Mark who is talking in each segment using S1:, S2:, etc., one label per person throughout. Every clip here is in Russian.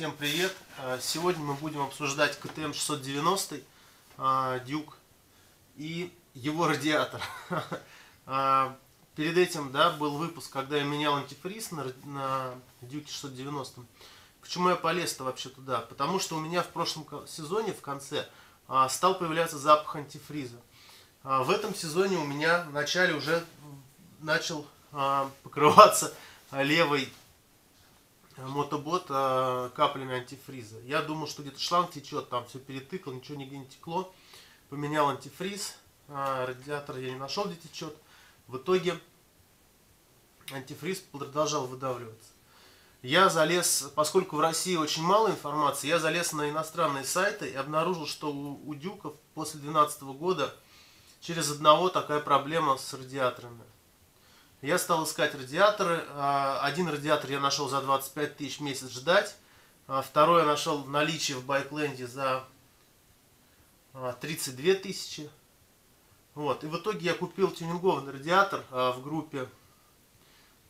S1: Всем привет! А, Сегодня мы будем обсуждать КТМ 690 Дюк и его радиатор. А, Перед этим да, был выпуск, когда я менял антифриз на, Дюке 690. Почему я полез-то вообще туда? Потому что у меня в прошлом сезоне, в конце, а, стал появляться запах антифриза. А, В этом сезоне у меня в начале уже начал а, покрываться а, левый мотобот а, каплями антифриза. Я думал, что где-то шланг течет, там все перетыкал, ничего нигде не текло. Поменял антифриз, а, радиатор я не нашел, где течет. В итоге антифриз продолжал выдавливаться. Я залез, поскольку в России очень мало информации, я залез на иностранные сайты и обнаружил, что у, у дюков после 2012 года через одного такая проблема с радиаторами. Я стал искать радиаторы. А, Один радиатор я нашел за 25 тысяч месяц ждать. А Второй я нашел в наличии в Байкленде за а, 32 тысячи. Вот. И в итоге я купил тюнингованный радиатор а, в группе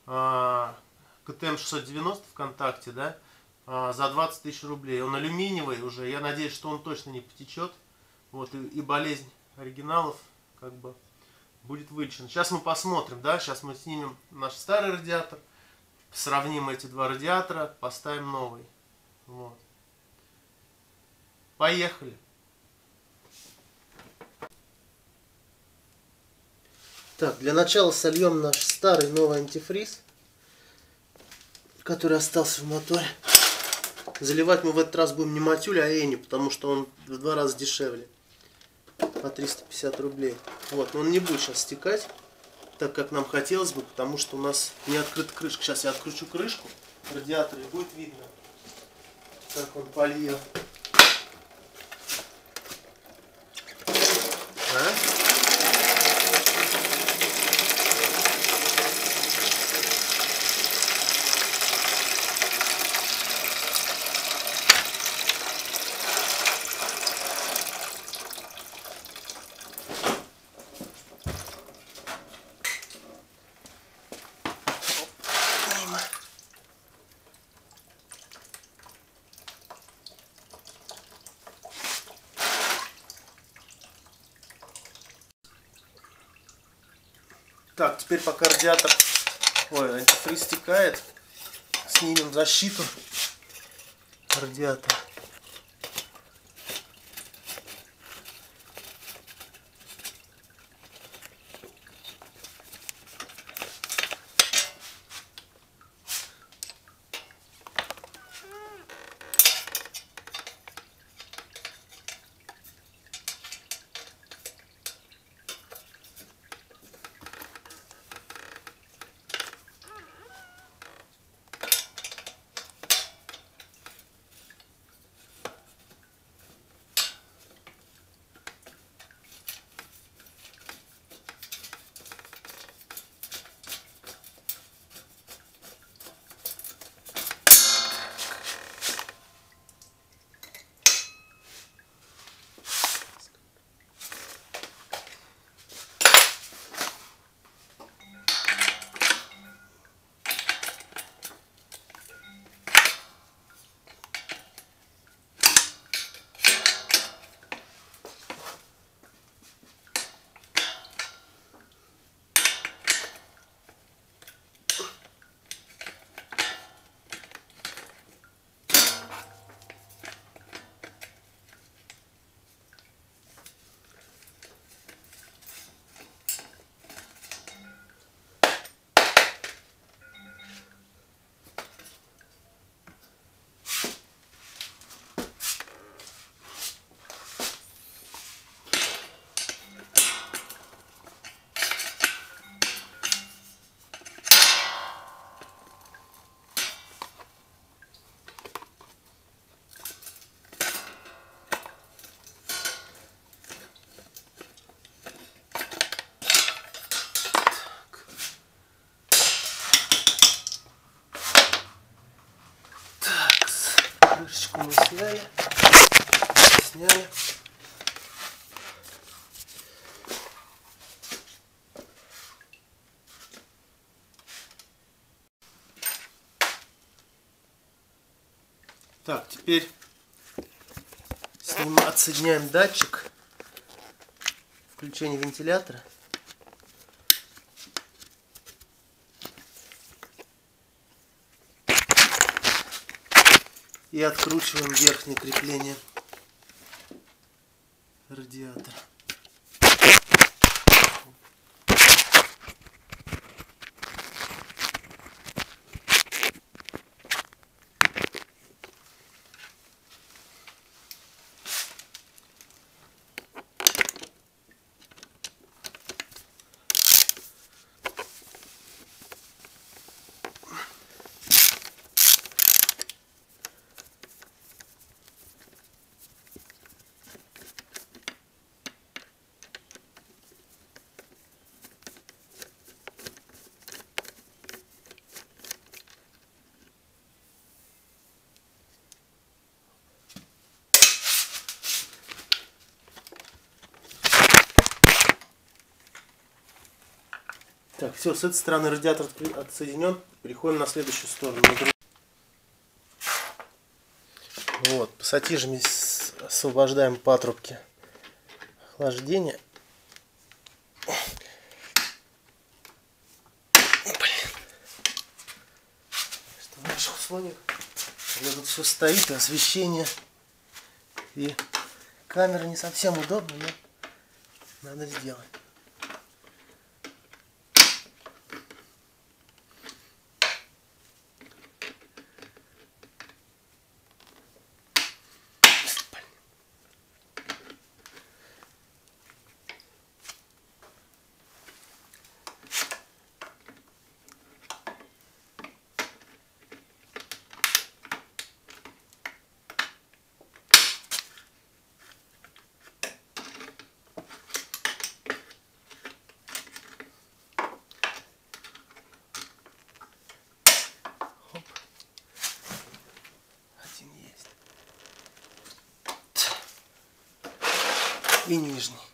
S1: а, КТМ 690 ВКонтакте, да, а, за 20 тысяч рублей. Он алюминиевый уже. Я надеюсь, что он точно не потечет. Вот. И болезнь оригиналов как бы будет вылечена. Сейчас мы посмотрим, да, сейчас мы снимем наш старый радиатор, сравним эти два радиатора, поставим новый. Вот. Поехали. Так, для начала сольем наш старый новый антифриз, который остался в моторе. Заливать мы в этот раз будем не матюль, а эни, потому что он в два раза дешевле. По 350 рублей. Вот, но он не будет сейчас стекать, так как нам хотелось бы, потому что у нас не открыта крышка. Сейчас я откручу крышку радиатора и будет видно, как он польет. Так, теперь пока радиатор, ой, антифриз стекает, снимем защиту радиатора. Мы сняли. Сняли. Так, теперь с ним отсоединяем датчик включения вентилятора. И откручиваем верхнее крепление радиатора. Так, все, с этой стороны радиатор отсоединен. Переходим на следующую сторону. Вот, пассатижами освобождаем патрубки охлаждения. Что в наших условиях, когда тут все стоит, и освещение, и камера не совсем удобна, но надо сделать. И нижний.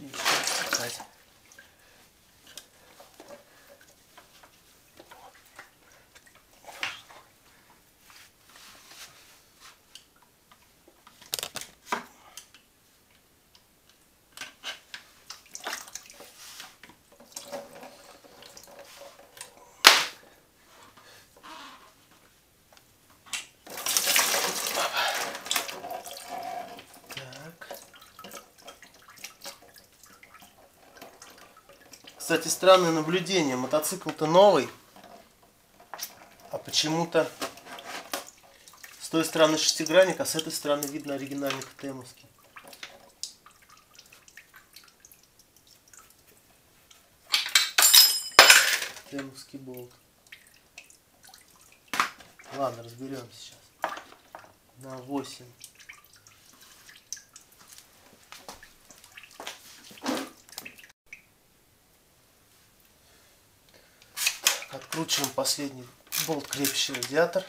S1: Jeez. Кстати, странное наблюдение. Мотоцикл-то новый, а почему-то с той стороны шестигранник, а с этой стороны видно оригинальный КТМовский. КТМовский болт. Ладно, разберемся сейчас. На 8. Откручиваем последний болт, крепящий радиатор.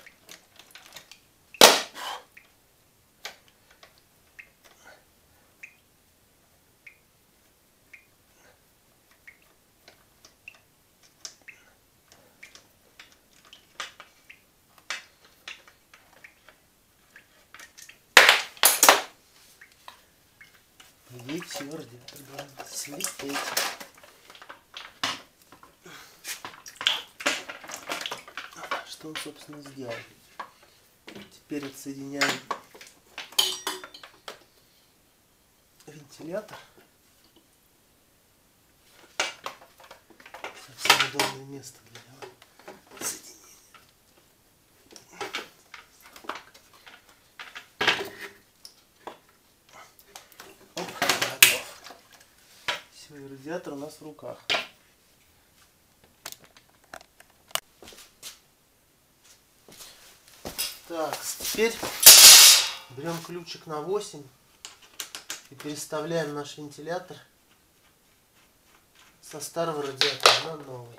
S1: Видите, радиатор должен слететь. Что он, собственно, сделал. Теперь отсоединяем вентилятор. Совсем удобное место для него. Готов. Все, радиатор у нас в руках. Так, теперь берем ключик на 8 и переставляем наш вентилятор со старого радиатора на новый.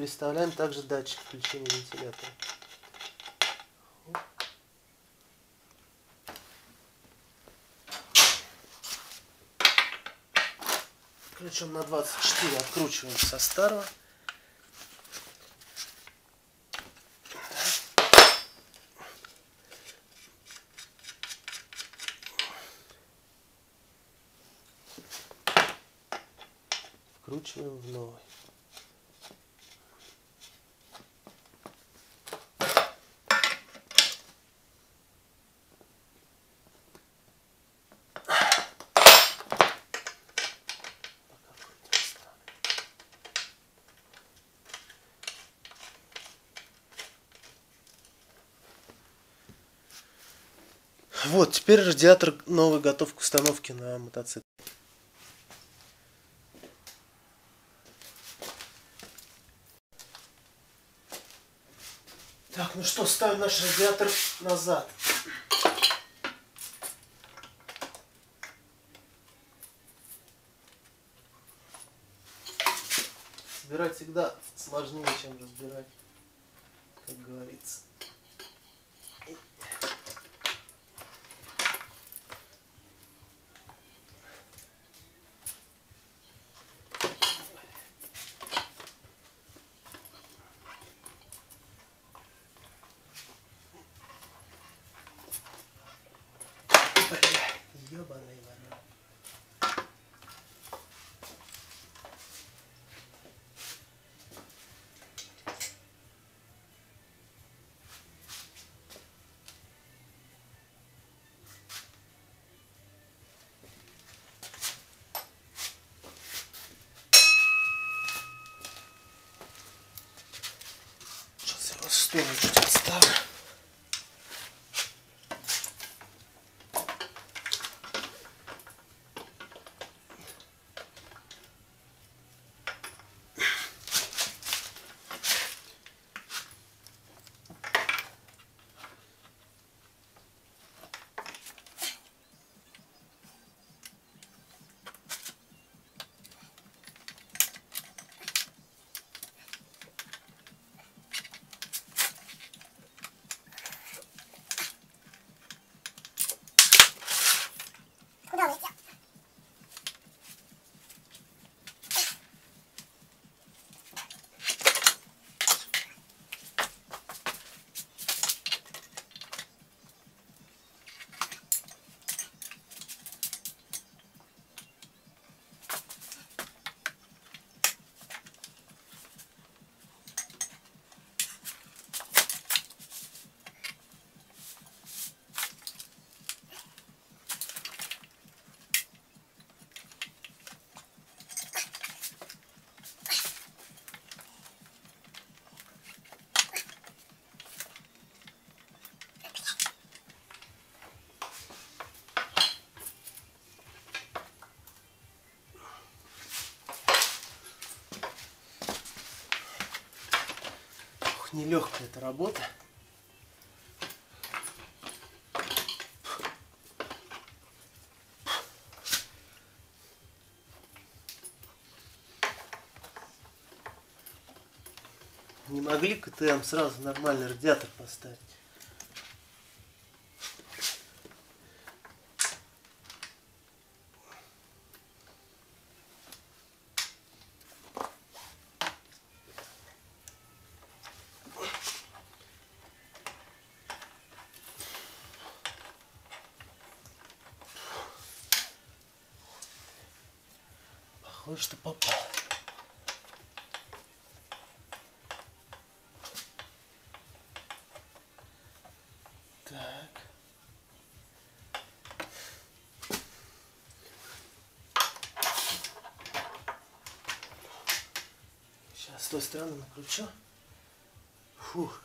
S1: Переставляем также датчик включения вентилятора. Ключом на 24 откручиваем со старого. Вкручиваем в новый. Вот, теперь радиатор новый готов к установке на мотоцикл. Так, ну что, ставим наш радиатор назад. Собирать всегда сложнее, чем разбирать, как говорится. Сторону чуть отставлю. Нелегкая эта работа. Не могли КТМ сразу нормальный радиатор поставить? Похоже, что попал. Так. Сейчас с той стороны накручу. Фух.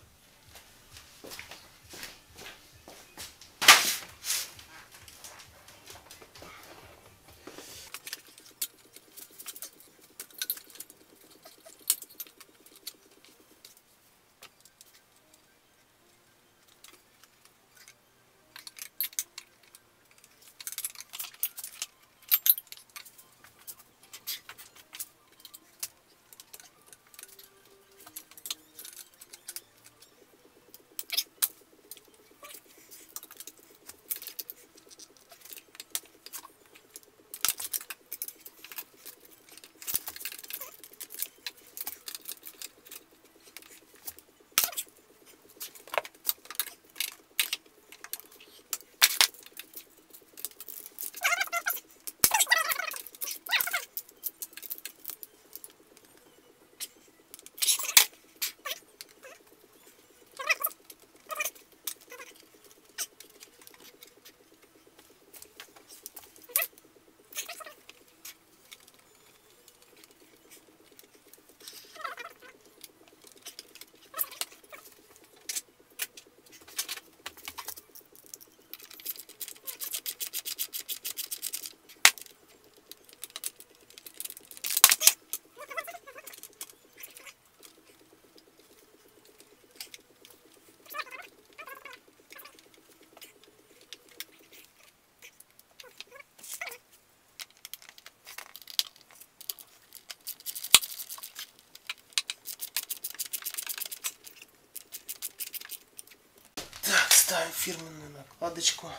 S1: Фирменную накладочку.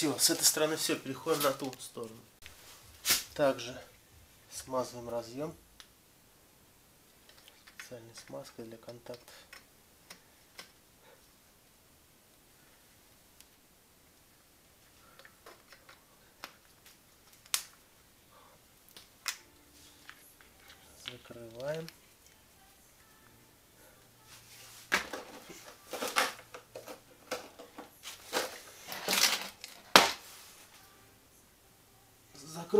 S1: Все, с этой стороны все, переходим на ту сторону. Также смазываем разъем специальной смазкой для контактов. Закрываем.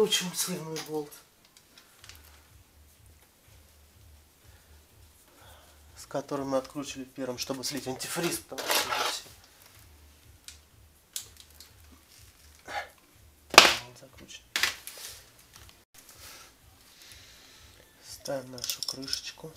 S1: Закручиваем сливной болт. С которым мы откручивали первым, чтобы слить антифриз, потому что здесь. Ставим нашу крышечку.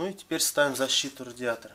S1: Ну и теперь ставим защиту радиатора.